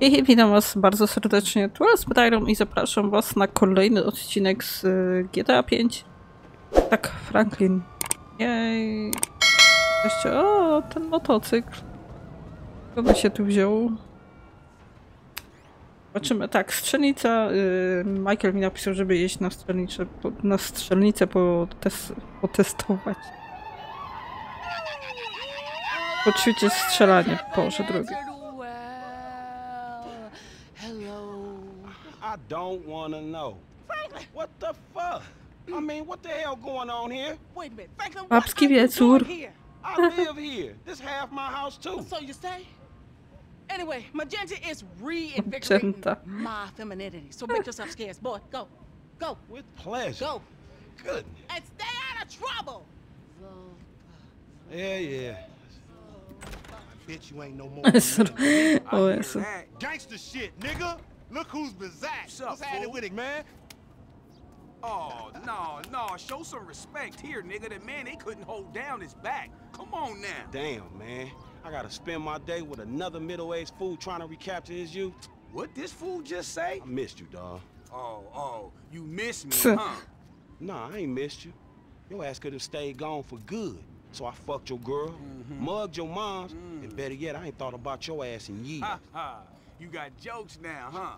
I witam was bardzo serdecznie, tu jest Byron i zapraszam was na kolejny odcinek z y, GTA 5. Tak, Franklin. Jej. Wreszcie, o, ten motocykl. On się tu wziął? Zobaczymy, tak, strzelnica. Y, Michael mi napisał, żeby jeść na strzelnicę, na strzelnicę potes, potestować. Poćwiczyć strzelanie, Boże drogi. I don't want to know. What the fuck? I mean, what the hell going on here? Wait a minute. Franklin, what Babski are you wieczór. doing here? I live here. This half my house too. So you say? Anyway, Magenta is reinvigorating Magenta. my femininity. So make yourself scarce. Boy, go. Go. With pleasure. Go. Good. And stay out of trouble. Yeah, yeah. Bitch, you ain't no more. Jezu. than O me. Jezu. Gangster shit, nigga. Look who's bazack. What's up, What's happening fool? with it, man? Oh, no, no, show some respect here, nigga. That man, they couldn't hold down his back. Come on now. Damn, man. I gotta spend my day with another middle-aged fool trying to recapture his youth. What this fool just say? I missed you, dawg. Oh, oh, you miss me, huh? Nah, I ain't missed you. Your ass could have stayed gone for good. So I fucked your girl, mm-hmm. mugged your moms, and mm. better yet, I ain't thought about your ass in years. Ha ha. You got jokes now, huh?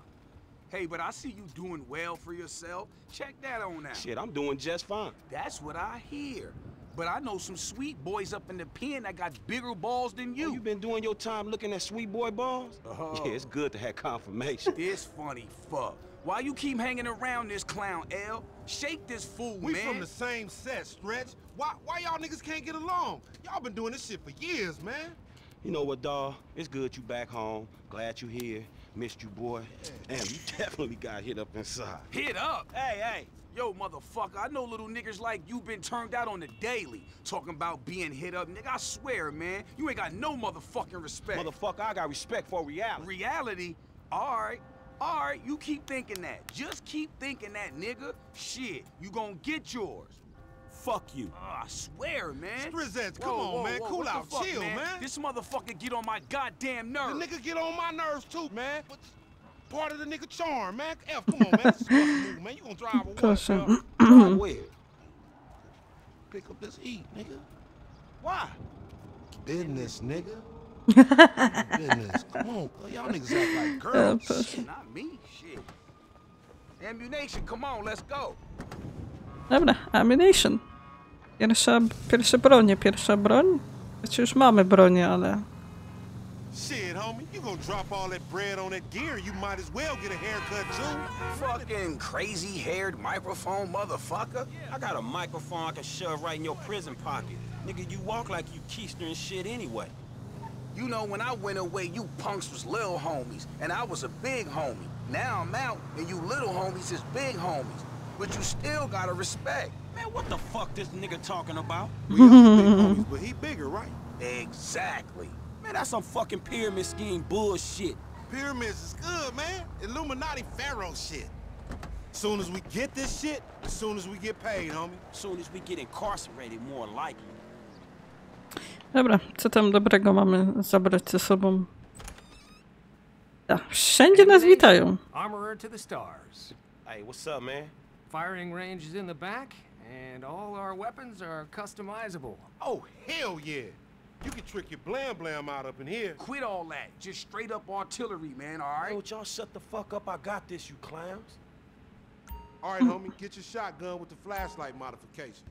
Hey, but I see you doing well for yourself. Check that on out. Shit, I'm doing just fine. That's what I hear. But I know some sweet boys up in the pen that got bigger balls than You, you. you been doing your time looking at sweet boy balls? Uh-huh. Yeah, it's good to have confirmation. This funny fuck. Why you keep hanging around this clown, L? Shake this fool, We man. We from the same set, Stretch. Why, why y'all niggas can't get along? Y'all been doing this shit for years, man. You know what, dawg? It's good you back home. Glad you here. Missed you, boy. Damn, you definitely got hit up inside. Hit up. Hey, hey. Yo, motherfucker, I know little niggas like you been turned out on the daily. Talking about being hit up, nigga. I swear, man, you ain't got no motherfucking respect. Motherfucker, I got respect for reality. Reality? Alright. Alright, you keep thinking that. Just keep thinking that, nigga. Shit, you gonna get yours. Fuck you. Uh, I swear, man. Strizzettes, come Whoa, on, whoa, man. whoa, Cool what out. fuck, Chill, man. This motherfucker get on my goddamn nerves. The nigga get on my nerves too, man. But part of the nigga charm, man. F, come on, man. This is a move, man. You gonna drive a what, Proszę. Drive where? Pick up this heat, nigga. Why? Business, nigga. Business. Come on, bro. y'all niggas act like girls. proszę. Not me, shit. Ammunition, come on, let's go. Dobra, ammunition. Pierwsza, pierwsze bronie, pierwsza broń. Znaczy już mamy bronię, ale... Shit, homie. You gonna drop all that bread on that gear, you might as well get a haircut too. Fucking crazy-haired microphone motherfucker. I got a microphone I can shove right in your prison pocket. Nigga, you walk like you keister and shit anyway. You know, when I went away, you punks was little homies, and I was a big homie. Now I'm out, and you little homies is big homies. But you still gotta respect. Man, what the fuck this nigga talking about? We all big homies, but he bigger, right? Exactly. Man, that's some fucking pyramid scheme bullshit. Pyramids is good, man. Illuminati pharaoh shit. Soon as we get this shit, as soon as we get paid, homie. Soon as we get incarcerated, more likely. Dobra, co tam dobrego mamy zabrać ze sobą? Tak, wszędzie nas witają. Armorer to the stars. Hey, what's up, man? Firing range is in the back, and all our weapons are customizable. Oh, hell yeah. You can trick your blam blam out up in here. Quit all that. Just straight up artillery, man, all right? Hey, right? would y'all shut the fuck up? I got this, you clowns. All right, homie, get your shotgun with the flashlight modification.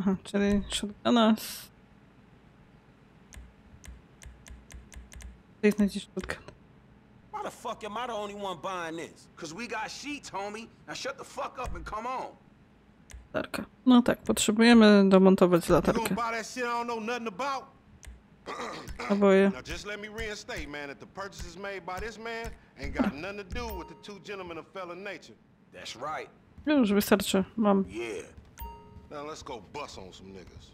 Aha, czyli shotguna. z- Gdzie znajdziesz shotgun? Why the fuck am I the only one buying this? Cause we got sheets, homie. Now shut the fuck up and come on. Latarka. No tak, potrzebujemy domontować gonna latarkę. buy that shit I don't know nothing about? Oboje. Now just let me reinstate, man, that the purchases made by this man ain't got nothing to do with the two gentlemen of fella nature. That's right. Już wystarczy. Mam. Yeah. Now let's go bust on some niggas.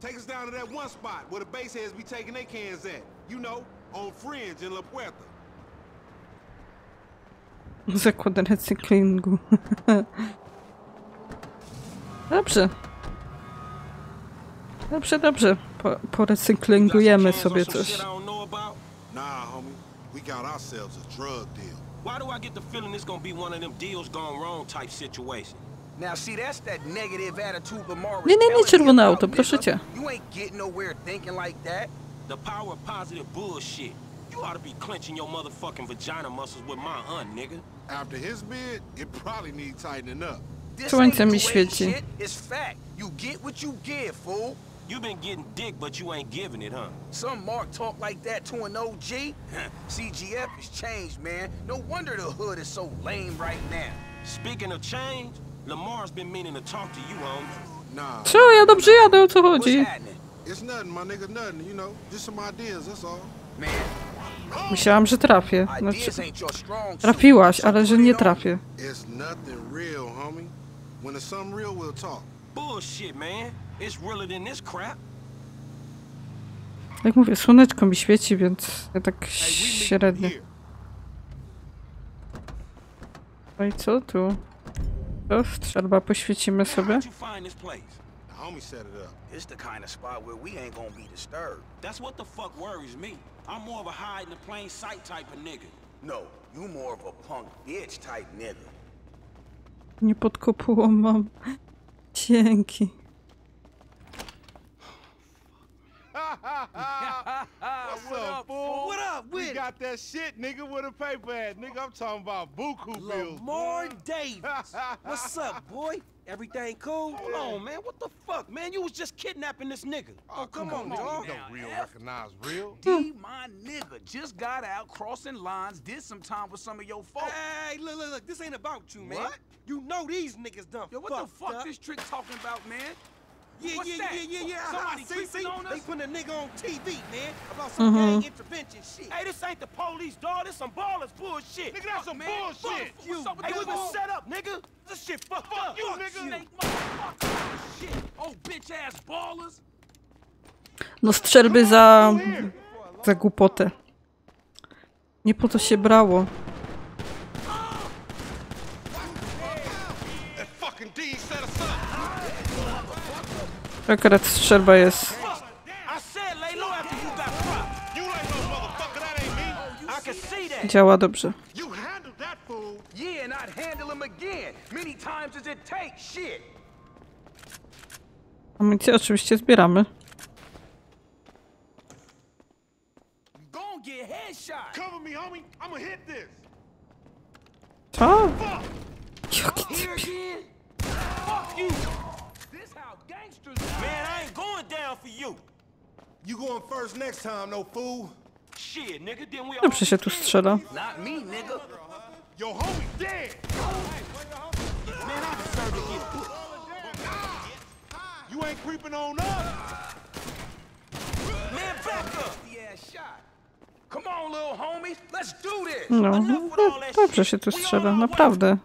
Take us down to that one spot where the baseheads be taking their cans at. You know, on Fringe in La Puerta. Zakład recyklingu. Dobrze. Dobrze, dobrze. Po, porecyklingujemy sobie coś. Why do I get the feeling it's gonna be one of them deals gone wrong type situation? Now, see, that's that negative attitude Lamar was Nie, nie, nie, czerwone auto, proszę cię. You ain't getting nowhere thinking like that. The power of positive bullshit. You ought to be clenching your motherfucking vagina muscles with my aunt, nigga. After his bid, it probably needs tightening up. This Słońce ain't mi the świeci. shit, It's fact. You get what you give, fool. You been getting dick, but you ain't giving it, huh? Some Mark talk like that to an OG? CGF has changed, man. No wonder the hood is so lame right now. Speaking of change, Lamar's been meaning to talk to you, homie. Nah, Co, ja dobrze jadę, o co What's chodzi? happening? it's nothing, my nigga, nothing, you know. Just some ideas, that's all. Man, Myślałam, że trafię. Znaczy, trafiłaś, ale że nie trafię. Jak mówię, słoneczko mi świeci, więc ja tak średnio. No i co tu? To strzelba poświecimy sobie. How'd you find this place? The homie set it up. It's the kind of spot where we ain't gonna be disturbed. That's what the fuck worries me. I'm more of a hide in the plain sight type of nigga. No, you more of a punk bitch type nigga. Nie podkopuło mam. Dzięki. What's up, fool? What up with We got that shit, nigga, with a paper at. Nigga, I'm talking about buku bills. Lamar Davis. What's up, boy? Everything cool? Hold on, man. What the fuck, man? You was just kidnapping this nigga. Oh, oh come, on, on, dog. You don't real F. recognize real. D, my nigga, just got out crossing lines, did some time with some of your folks. Hey, look, look, look, this ain't about you, man. What? You know these niggas done Yo, what the fuck up. this trick talking about, man? Yeah, What's yeah, that? yeah, yeah, yeah. Somebody see, creeping see, on they us? putting a nigga on TV, man, about some Mhm. gang intervention shit. Hey, this ain't the police, dog. This some ballers bullshit. nigga, that's some man. bullshit. Fuck you. What's up with Hey, we been set up, nigga. This shit fucked up. you, Fuck nigga. Shit. Oh, bitch ass ballers. No strzelby za... za głupotę. Nie po to się brało. Times as it takes. Shit. Amunicję oczywiście zbieramy. Co? Jaki typ. again? Fuck you. This how gangsters do. Man, I ain't going down for you. You going first next time, no fool. Shit, nigga. Then we all Dobrze się tu strzela. Not me, nigga. Your homie dead. Man, I deserve to get put. You ain't creeping on us. Man, back up. Yeah, shot. Come on, little homies. Let's do this. No, no, dobrze się tu strzela, naprawdę.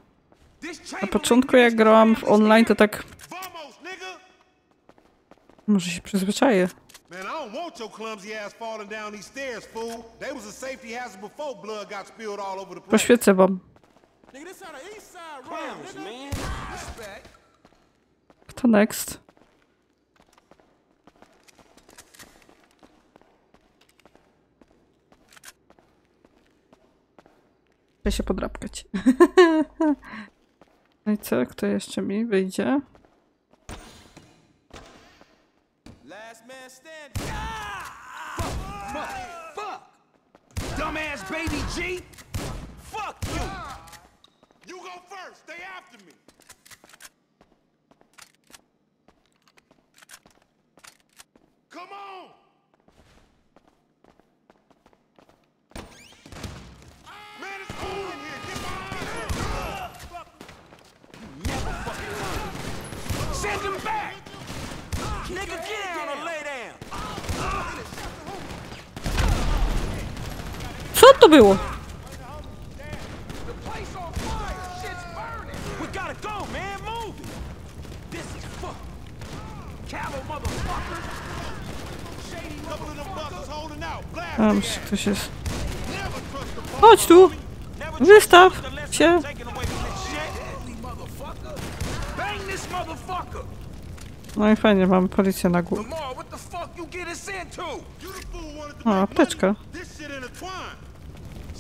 Na początku jak grałam w online to tak... Może się przyzwyczaję. Man, I don't want your clumsy ass falling down these stairs, fool. They was a safety hazard before blood got spilled all over the place. Poświecę wam. Nigga, this on the east side road, Clowns, nigga. man. Respect. Kto next? Chcę się podrapkać. No i co? Kto jeszcze mi wyjdzie? Dumbass baby G. Fuck you. You go first. Stay after me. Come on. Man, it's cool in here. Get behind me. Send him back. Nigga, get down or lay down. Holding out. Blast Tam ass. ktoś jest. Chodź tu! Wystaw się. No i fajnie, mamy policję na górze. To O, apteczka.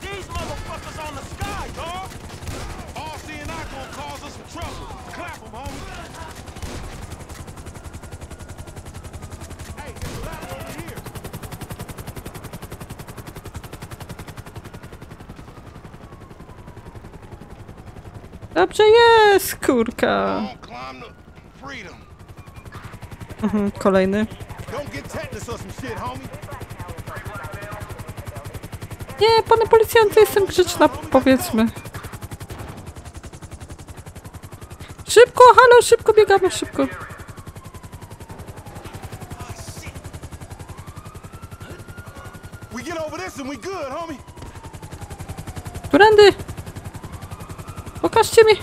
These motherfuckers on the sky, dog. All seeing I gonna cause us some trouble. Clap 'em, homie. Hey, there's a ladder over here. Dobrze jest, kurka. Don't climb the freedom. Mhm, kolejny. Don't get tetanus or some shit, homie. Nie, panie policjanty, jestem grzeczna, powiedzmy. Szybko, halo, szybko biegamy, szybko. Którędy? Pokażcie mi.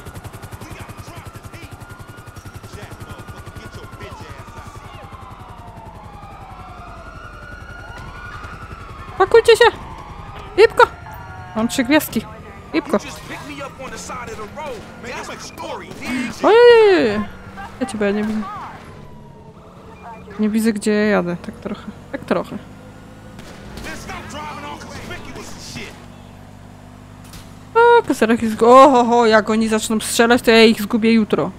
We gotta Mam trzy gwiazdki. Szybko. Ojej. Ja ja nie widzę. Nie widzę, gdzie ja jadę. Tak trochę. Tak trochę. O, kaserek jest... O, ho, ho, jak oni zaczną strzelać, to ja ich zgubię jutro.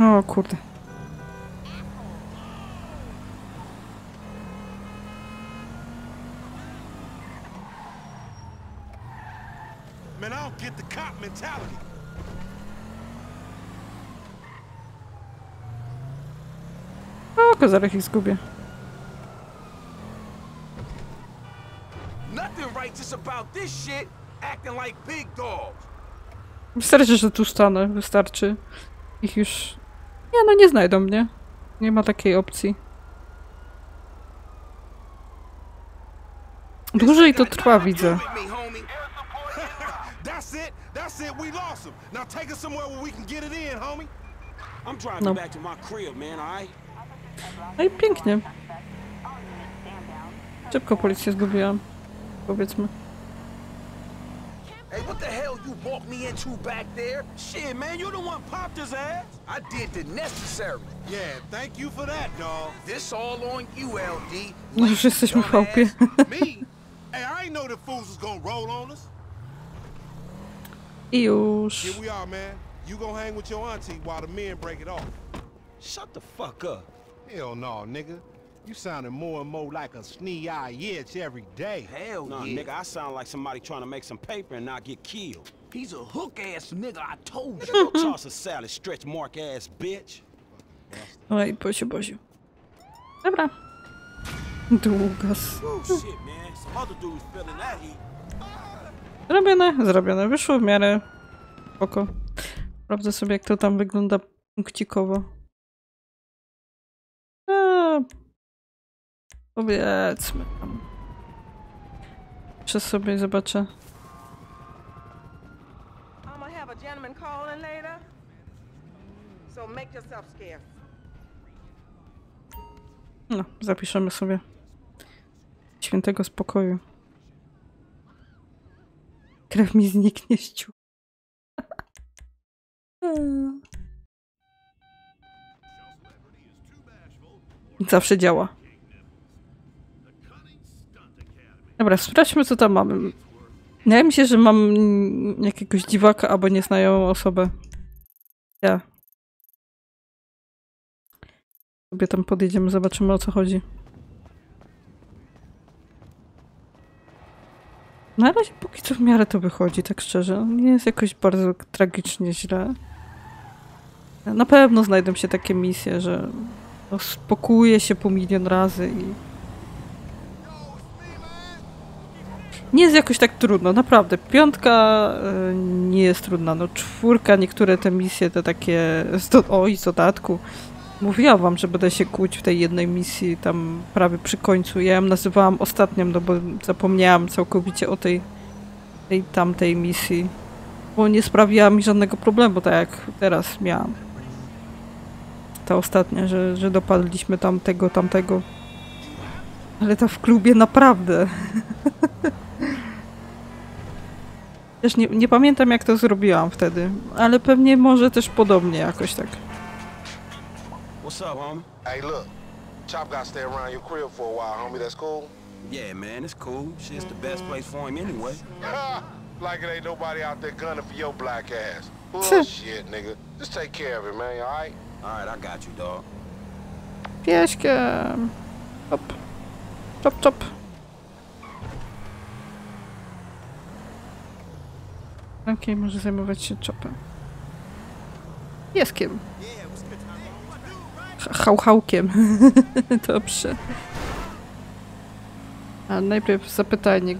O, kurde. Man, I don't get the cop mentality. O, kozarek ich zgubię. Nothing righteous about this shit. Acting like big dogs. Wystarczy, że tu stanę. Wystarczy. Ich już... Nie, no nie znajdą mnie. Nie ma takiej opcji. Dłużej to trwa, widzę. That's it. We lost him. Now take us somewhere where we can get it in, homie. I'm driving No. back to my crib, man, all right? No i pięknie. Szybko policję zgubiłam. Powiedzmy. Hey, what the hell you walked me into back there? Shit, man, you the one popped his ass. I did the necessary. Yeah, thank you for that, dog. This all on you, LD. No już jesteśmy w chałupie. Me? Hey, I ain't know the fools was gonna roll on us. I. Here we are, man. You gonna hang with your auntie while the men break it off. Shut the fuck up. Hell no, nigga. You sounding more and more like a snee-eye itch every day. Hell Nah, yeah. nigga, I sound like somebody trying to make some paper and not get killed. He's a hook ass nigga, I told you. Go toss a salad, stretch mark ass bitch. Oj, Boziu, Boziu. Dobra. Długas. Oh, Zrobione, zrobione. Wyszło w miarę. Spoko. Sprawdzę sobie, jak to tam wygląda punkcikowo. A, powiedzmy tam. Przez sobie zobaczę. No, zapiszemy sobie. Świętego spokoju. Krew mi zniknie z ciu. Zawsze działa. Dobra, sprawdźmy co tam mamy. Wydaje mi się, że mam jakiegoś dziwaka albo nieznajomą osobę. Ja. Sobie tam podjedziemy, zobaczymy o co chodzi. Na razie póki co w miarę to wychodzi, tak szczerze. Nie jest jakoś bardzo tragicznie źle. Na pewno znajdą się takie misje, że no, spokuje się po milion razy i... Nie jest jakoś tak trudno, naprawdę. Piątka y, nie jest trudna. No czwórka, niektóre te misje, te takie... Z do... Oj, z dodatku. Mówiłam wam, że będę się kłuć w tej jednej misji tam prawie przy końcu. Ja ją nazywałam ostatnią, no bo zapomniałam całkowicie o tej, tej tamtej misji. Bo nie sprawiła mi żadnego problemu, tak jak teraz miałam. Ta ostatnia, że, że dopadliśmy tamtego, tamtego. Ale ta w klubie naprawdę. Też nie, nie pamiętam jak to zrobiłam wtedy, ale pewnie może też podobnie jakoś tak. What's up, homie? Hey, look. Chop got to stay around your crib for a while, homie. That's cool? Yeah, man, it's cool. Shit's the best place for him anyway. like it ain't nobody out there gunning for your black ass. Bullshit, nigga. Just take care of it, man, alright? All right, I got you, dog. Pieśkiem. Um, Hop. Czop, czop. Okej, może zajmować się czopem. Pieskiem. Ha- Hałhałkiem. Dobrze. A najpierw zapytajnik.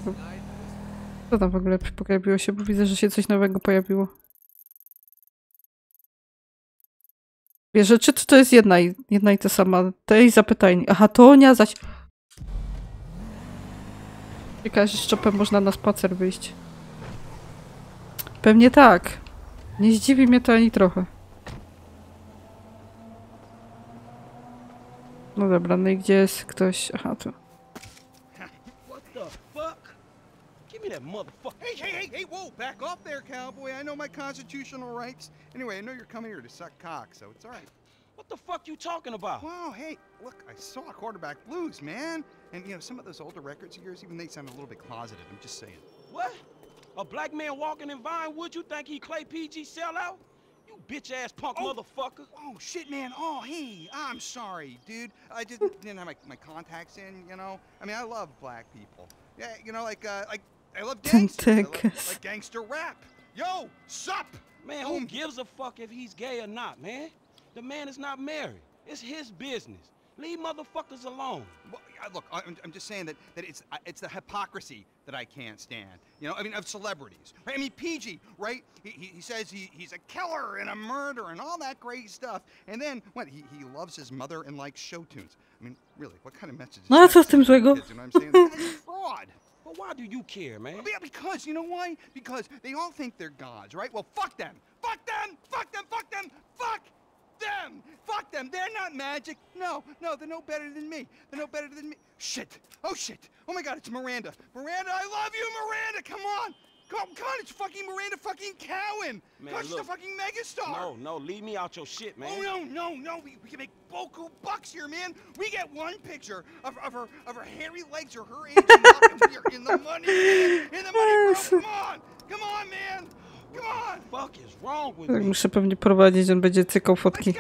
Co tam w ogóle pojawiło się, bo widzę, że się coś nowego pojawiło. Dwie rzeczy, czy to jest jedna jedna i ta sama? Tej zapytajnik. Aha, to nie zaś... Ciekawe, że z czopem można na spacer wyjść. Pewnie tak. Nie zdziwi mnie to ani trochę. No dobra, no i gdzie jest ktoś? Aha, tu. What the fuck? Give me that motherfucker. Hey, hey, hey, hey, whoa, back off there, cowboy. I know my constitutional rights. Anyway, I know you're coming here to suck cock, so it's all right. What the fuck you talking about? Wow, hey, look, I saw a quarterback blues, man. And, you know, some of those older records of yours, even they sound a little bit closeted. I'm just saying. What? A black man walking in Vinewood? You think he Clay PG sellout? You bitch ass punk Oh. motherfucker. Oh, shit, man. Oh, hey, I'm sorry, dude. I didn't, didn't have my, my contacts in, you know? I mean, I love black people. Yeah, you know, like, uh, like, I love gangsters. I love, like gangster rap. Yo, sup? Man, who gives a fuck if he's gay or not, man? The man is not married. It's his business. Leave motherfuckers alone. Well, I- look, I- I'm, I'm just saying that, that it's uh, it's the hypocrisy that I can't stand. You know, I mean, of celebrities. Right? I mean, PG, right? He, he, he says he, he's a killer and a murderer and all that great stuff. And then, what, he, he loves his mother and likes show tunes. I mean, really, what kind of message is No, a that co z to tym the złego? kids, You know what I'm saying? The guy's a fraud. But why do you care, man? Yeah, because, you know why? Because they all think they're gods, right? Well, fuck them. Fuck them! Fuck them! Fuck them! Fuck them! Fuck them! They're not magic. No, no, they're no better than me. They're no better than me. Shit. Oh, shit. Oh, my God, it's Miranda. Miranda, I love you, Miranda! Come on! Come on, come on, it's fucking Miranda fucking Cowan! Man, Gosh, she's a fucking megastar! No, no, leave me out your shit, man. Oh no, no, no! We, we can make boku bucks here, man. We get one picture of, of her of her hairy legs or her aging up, and we are in the money, man. In the money, bro. Come on, come on, man. Tak, muszę pewnie prowadzić, on będzie cykał fotki.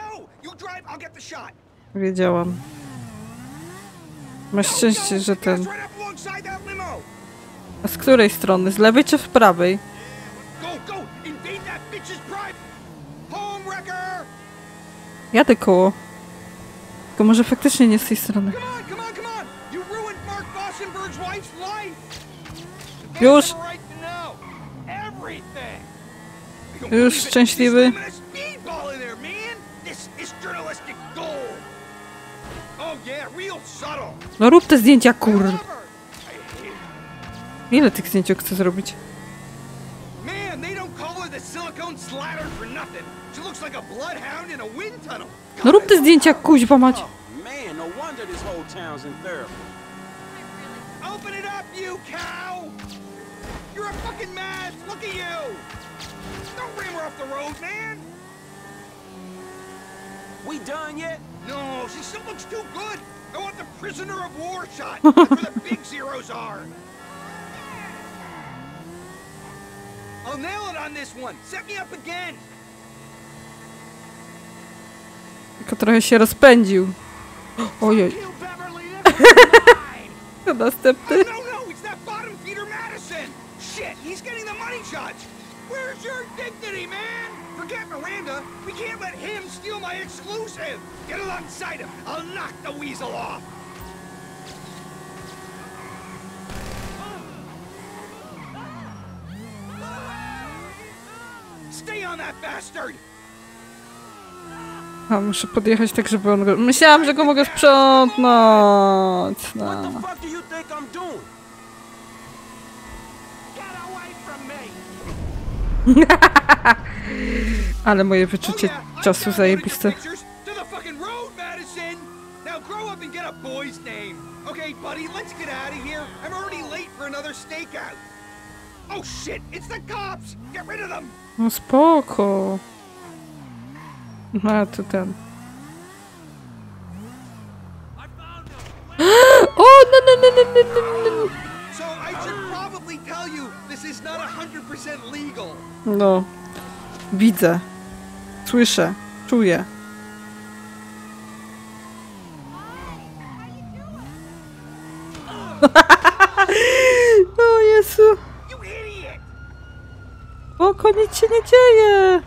Wiedziałam. Masz szczęście, że ten... A z której strony? Z lewej czy w prawej? Jadę koło. Tylko może faktycznie nie z tej strony. Come real subtle. No rób te zdjęcia, kur... Ile tych zdjęć chcę zrobić? No rób te zdjęcia, kuźwa mać. Man, no. Open it up, you cow! You're a fucking mess! Look at you! Don't ram her off the road, man! We done yet? No, she still looks too good! I want the prisoner of war shot! That's where the big zeros are! I'll nail it on this one! Set me up again! Tylko trochę się rozpędził. Ojej, Kill Beverly, this is mine! następny. No, no, it's that bottom feeder Madison! Shit, he's getting the money shots! Where's your dignity, man? Forget Miranda. We can't let him steal my exclusive. Get alongside him. I'll knock the weasel off. Stay on that bastard! A, muszę podjechać tak, żeby on go... Myślałam, że go mogę sprzątnąć. What No. Ale moje wyczucie czasu zajebiste. Okay, buddy, let's get out of here. I'm already late for another stakeout. Oh shit, it's the cops! Get rid of them! No spoko. No, to ten. O, no, no, no, no, no, no, no. No. Widzę. Słyszę. Czuję. o Jezu. Spoko, nic się nie dzieje.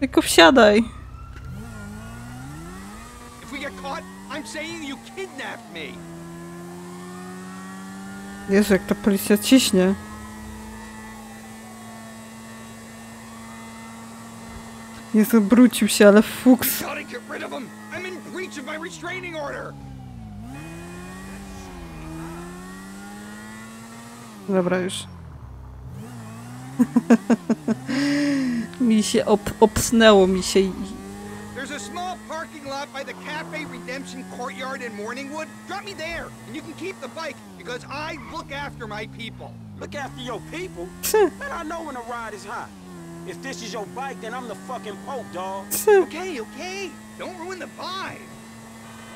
Tylko wsiadaj. I'm saying you kidnapped me. Jezu, jak ta policja ciśnie. Jezu, obrócił się, ale fuks. Dobra, już. mi się ob obsnęło mi się i... There's a small parking lot by the Cafe Redemption Courtyard in Morningwood. Drop me there, and you can keep the bike because I look after my people. Look after your people. Man, I know when the ride is hot. If this is your bike, then I'm the fucking Pope, dog. Okay, okay. Don't ruin the vibe.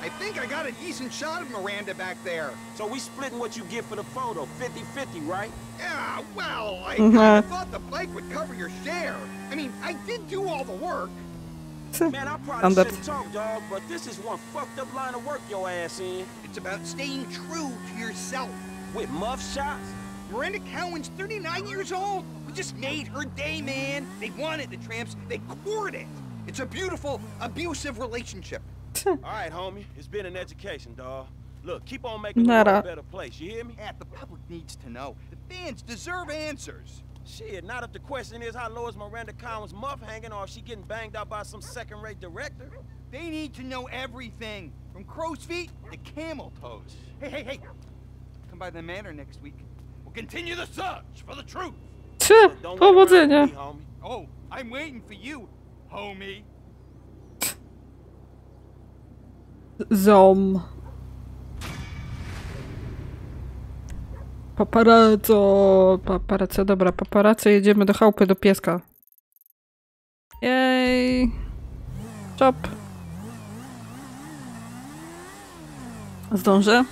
I think I got a decent shot of Miranda back there. So we splitting what you get for the photo, 50-50, right? Yeah, well, I Mhm. kinda thought the bike would cover your share. I mean, I did do all the work. Man, I probably Standard. shouldn't talk, dog, but this is one fucked up line of work your ass in. It's about staying true to yourself. With muff shots? Miranda Cowan's 39 years old. We just made her day, man. They wanted the tramps. They courted it. It's a beautiful, abusive relationship. All right, homie. It's been an education, dog. Look, keep on making the Nara. world a better place. You hear me? Yeah, the public needs to know. The fans deserve answers. Shit, not if the question is how low is Miranda Collins' muff hanging or if she getting banged out by some second-rate director. They need to know everything, from crow's feet to camel toes. Hey, hey, hey! Come by the manor next week. We'll continue the search for the truth. Trzy, Don't wait around for powodzenia. me, homie. Oh, I'm waiting for you, homie. Zom. Paparazzo. Paparazzo, dobra, paparazzo, jedziemy do chałupy, do pieska. Jej. Czop. Zdążę?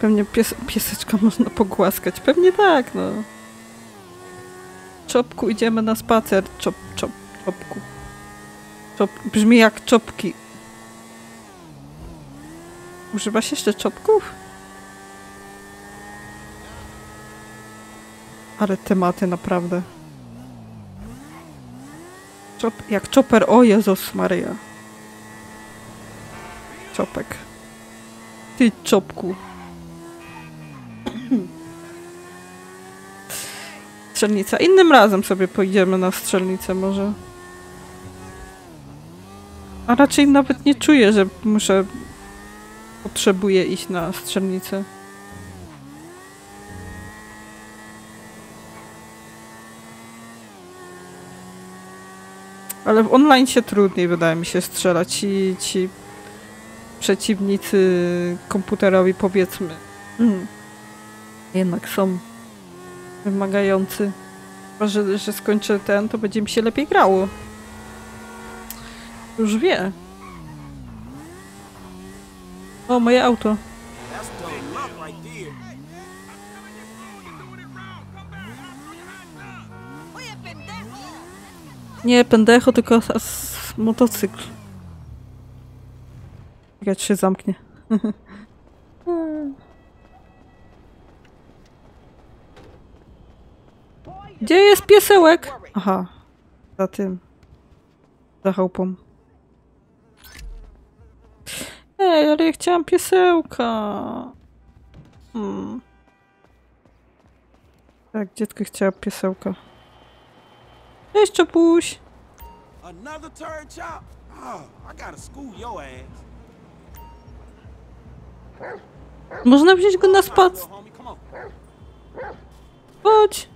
Pewnie pies pieseczka można pogłaskać. Pewnie tak, no. Czopku, idziemy na spacer. Czop, czop, czopku. Czop, brzmi jak czopki. Używa się jeszcze czopków? Ale tematy naprawdę. Czop, jak czoper, o Jezus Maria. Czopek. Ty czopku. Strzelnica. Innym razem sobie pojedziemy na strzelnicę może. A raczej nawet nie czuję, że muszę... Potrzebuję iść na strzelnicę. Ale w online się trudniej wydaje mi się strzelać. Ci, ci przeciwnicy komputerowi powiedzmy mm, jednak są wymagający. Chyba, że, że skończę ten, to będzie mi się lepiej grało. Już wie. O, moje auto. Nie pendecho, tylko motocykl. Jak się zamknie. Gdzie jest piesełek? Aha, za tym. Za chałupą. Ej, ale ja chciałam piesełka. Hmm. Tak, dziecko chciała piesełka. Cześć, czopuś. Another turd chop? Oh, I gotta school your ass. Można wziąć go na spac. Chodź.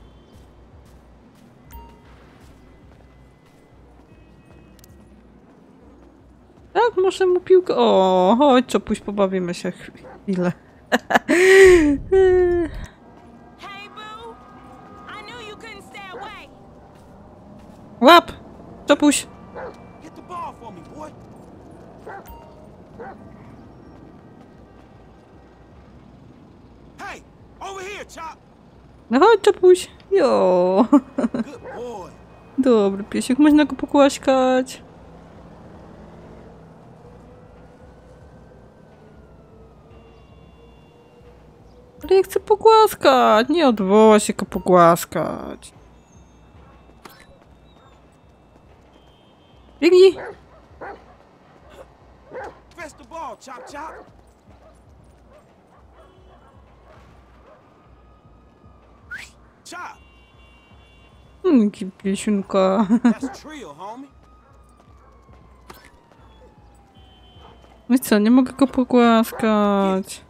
Tak, może mu piłkę... O, chodź, czopuś, pobawimy się chwilę. here, chop. No chodź, czopuś! Jo! Dobry piesiek, można go pokłaśkać. Ale ja chcę pogłaskać, nie odwoła się go pogłaskać. Biegnij! Hmm, homie. No i co, nie mogę go pogłaskać.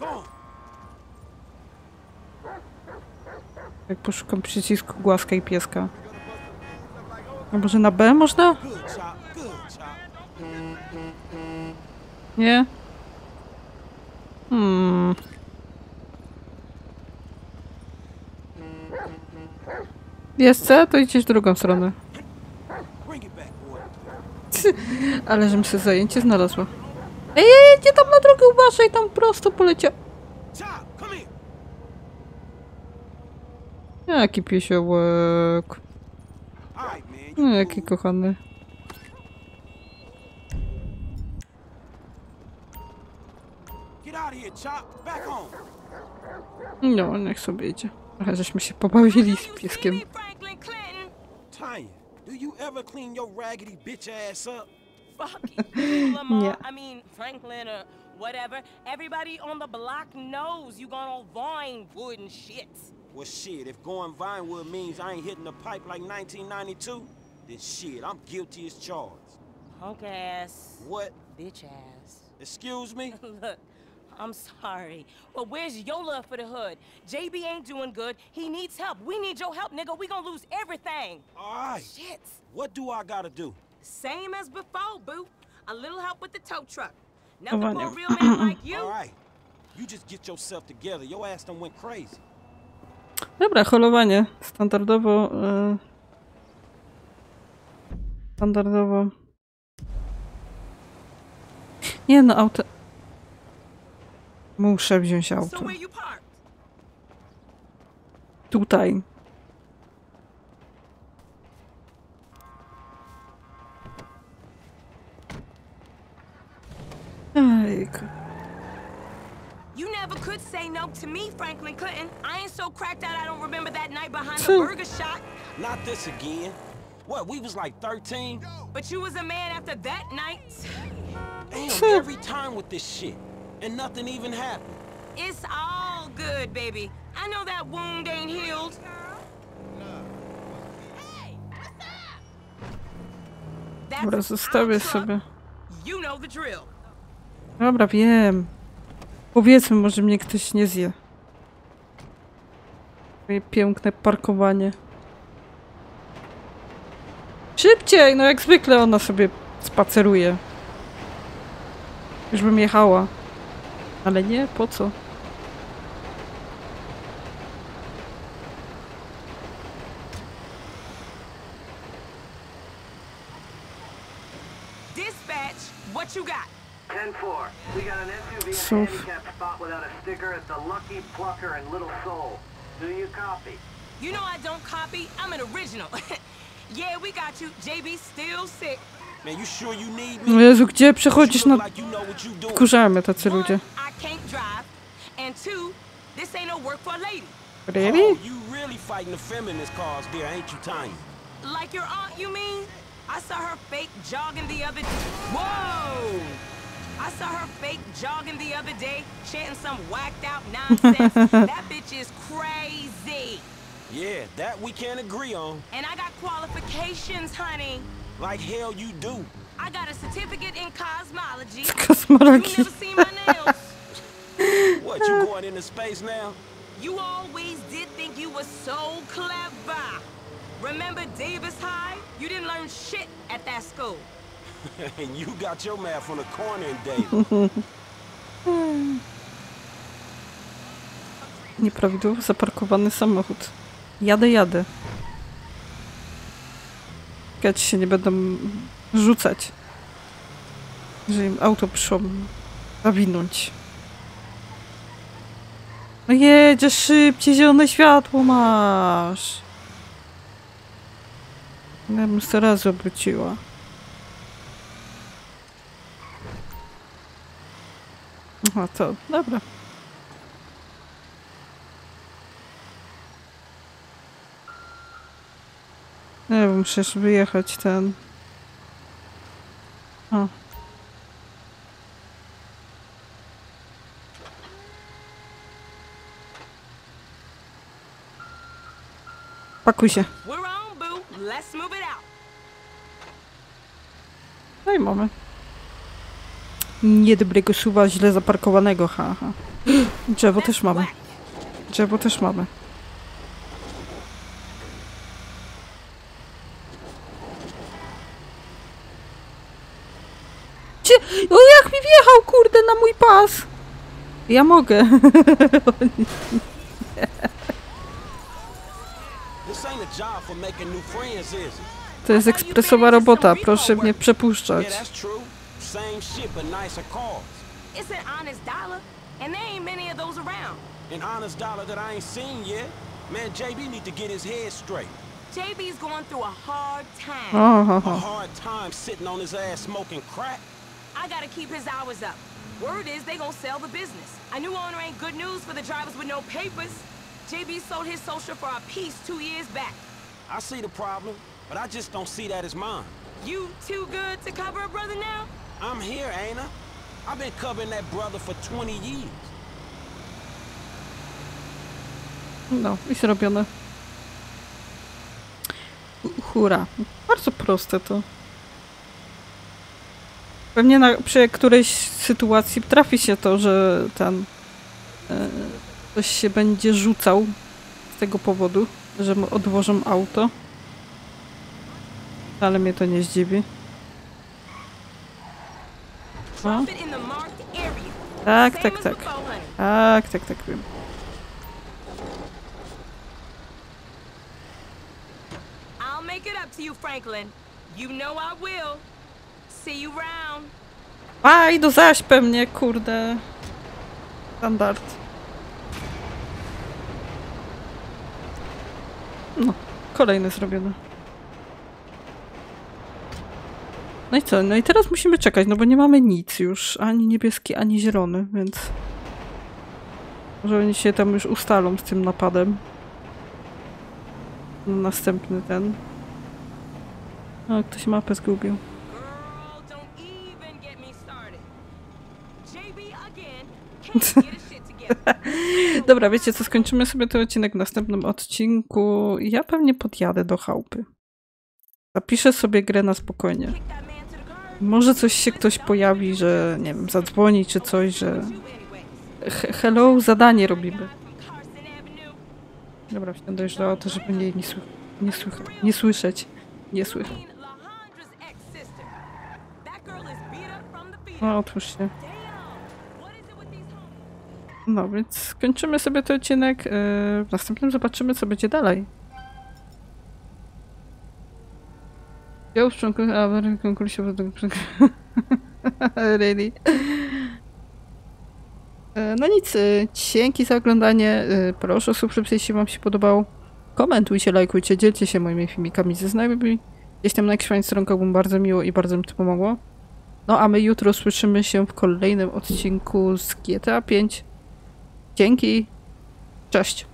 Jak poszukam przycisku głaska i pieska. A może na B można? Good chop. Good chop. Nie? Hmm. Jest C, to idziesz w drugą stronę. Ale żebym sobie zajęcie znalazła. Ej, nie tam na drogę uważaj, tam prosto poleciał. Jaki. You No, jaki kochany. Get out of here, chop. Back home. No, niech sobie idzie. Trochę żeśmy się pobawili z You see pieskiem. me, Franklin Clinton? Tanya, do you ever clean your raggedy bitch ass up? Fuck you, Yeah. I mean, Franklin or whatever. Everybody on the block knows you gone on Vinewood and shit. Well, shit, if going Vinewood means I ain't hitting the pipe like 1992, then shit, I'm guilty as charged. Punk ass. What? Bitch ass. Excuse me? Look, I'm sorry, but where's your love for the hood? JB ain't doing good. He needs help. We need your help, nigga. We gonna lose everything. All right. Shit. What do I gotta do? Same as before, boo. A little help with the tow truck. Nothing for a real man like you. All right. You just get yourself together. Your ass done went crazy. Dobra, holowanie. Standardowo. e, Standardowo. Nie no, auto. Muszę wziąć So auto. where you parked? Tutaj. Ejku. You never could say no to me, Franklin Clinton. I ain't so cracked out I don't remember that night behind the burger shop. Not this again. What, we was like 13? But you was a man after that night. Damn, every time with this shit. And nothing even happened. It's all good, baby. I know that wound ain't healed. That's Dobra, zostawię sobie. You know the drill. Dobra, wiem. Powiedzmy, może mnie ktoś nie zje. Moje piękne parkowanie. Szybciej! No jak zwykle ona sobie spaceruje. Już bym jechała. Ale nie, po co? Dispatch, what you got? 10-4. We got an SUV in a So- handicapped spot without a sticker at the Lucky Plucker in Little Seoul. Do you copy? You know I don't copy. I'm an original. yeah, we got you. JB still sick. Man, you sure you need No me? Jezu, gdzie You przechodzisz na... like you know what you doing. Kurzamy tacy ludzie. I can't drive. And two, this ain't no work for a lady. Really? Oh, you really fighting the feminist cause there, ain't you, Tanya? Like your aunt, you mean? I saw her fake jogging the other Whoa! I saw her fake jogging the other day, chanting some whacked out nonsense. that bitch is crazy. Yeah, that we can't agree on. And I got qualifications, honey. Like hell you do. I got a certificate in cosmology. You never seen my nails. What, you going into space now? You always did think you were so clever. Remember Davis High? You didn't learn shit at that school. and you got your math on the corner in Davis. Nieprawidłowo zaparkowany samochód. Jadę, jadę. Ja ci się nie będę rzucać. Że im auto przyszło zawinąć. No jedziesz szybciej, zielone światło masz. Ja bym sto razy obróciła. Aha, to dobra. Nie wiem, jeszcze wyjechać ten. O. Pakuj się. No i mamy. Niedobrego suwa źle zaparkowanego, haha. Drzewo też mamy. Drzewo też mamy. Gdzie? O, jak mi wjechał, kurde, na mój pas! Ja mogę. To jest ekspresowa robota, proszę mnie przepuszczać. Yeah, that's true. Same shit, but nicer cars. It's an honest dollar, and there ain't many of those around. An honest dollar that I ain't seen yet. Man, JB need to get his head straight. JB's going through a hard time. Oh, o, ho, A hard time sitting on his ass smoking crack. I gotta keep his hours up. Word is they gonna sell the business. A new owner ain't good news for the drivers with no papers. JB sold his social for a piece two years back. I see the problem, but I just don't see that as mine. You too good to cover a brother now? I'm here, ain't I? I've been covering that brother for 20 years. No, i zrobione. Hu- Hura. Bardzo proste to. Pewnie na, przy którejś sytuacji trafi się to, że ten e, ktoś się będzie rzucał z tego powodu, że mu odwożą auto. Ale mnie to nie zdziwi. No. Tak, tak, tak. Tak, tak, tak wiem. I'll make it up to you, Franklin. You know I will. See you round. A, idą zaśpę mnie, kurde. Standard. No, kolejny zrobiony. No i co? No i teraz musimy czekać, no bo nie mamy nic już. Ani niebieski, ani zielony, więc... Może oni się tam już ustalą z tym napadem. Następny ten. O, ktoś mapę zgubił. Girl, Dobra, wiecie co, skończymy sobie ten odcinek w następnym odcinku. Ja pewnie podjadę do chałupy. Zapiszę sobie grę na spokojnie. To. Może coś się ktoś pojawi, że nie wiem, zadzwoni czy coś, że hello, zadanie robimy. Dobra, wsiądę już do auta, żeby nie, sły nie, słychać, nie słyszeć. Nie słychać. No, otwórz się. No, więc skończymy sobie ten odcinek. Yy, W następnym zobaczymy, co będzie dalej. Ja już awarii konkursie Really? E, No nic, y, dzięki za oglądanie. Proszę o subskrypcję, jeśli wam się podobał. Komentujcie, lajkujcie, dzielcie się moimi filmikami ze znajomymi. Jeśli tam na jakichś stronkach, było bardzo miło i bardzo mi to pomogło. No a my jutro słyszymy się w kolejnym odcinku z GTA 5. Dzięki. Cześć.